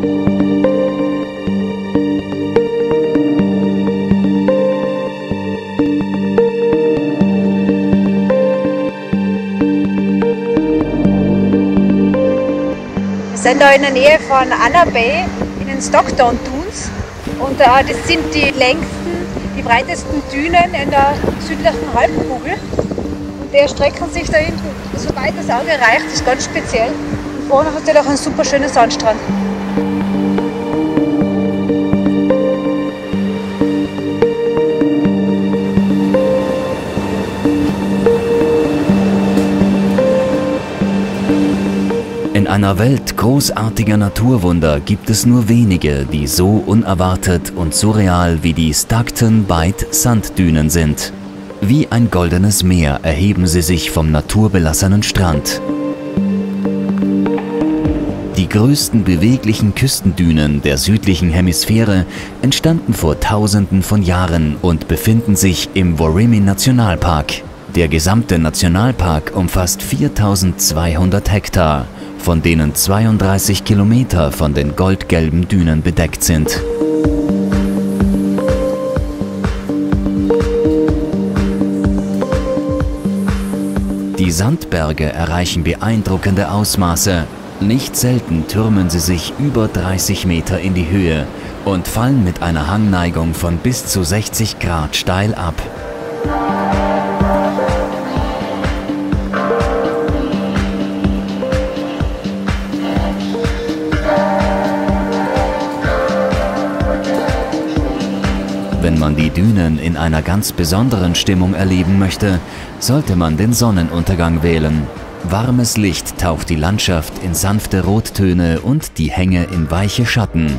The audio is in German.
Wir sind da in der Nähe von Anna Bay in den Stockton Dunes. Und äh, das sind die längsten, die breitesten Dünen in der südlichen Halbkugel. Und die erstrecken sich da hinten, so weit das Auge reicht, das ist ganz speziell. Und vorne hat es auch einen super schönen Sandstrand. In einer Welt großartiger Naturwunder gibt es nur wenige, die so unerwartet und surreal wie die Stockton Bight Sanddünen sind. Wie ein goldenes Meer erheben sie sich vom naturbelassenen Strand. Die größten beweglichen Küstendünen der südlichen Hemisphäre entstanden vor Tausenden von Jahren und befinden sich im Warimi Nationalpark. Der gesamte Nationalpark umfasst 4200 Hektar von denen 32 Kilometer von den goldgelben Dünen bedeckt sind. Die Sandberge erreichen beeindruckende Ausmaße. Nicht selten türmen sie sich über 30 Meter in die Höhe und fallen mit einer Hangneigung von bis zu 60 Grad steil ab. Wenn man die Dünen in einer ganz besonderen Stimmung erleben möchte, sollte man den Sonnenuntergang wählen. Warmes Licht taucht die Landschaft in sanfte Rottöne und die Hänge in weiche Schatten.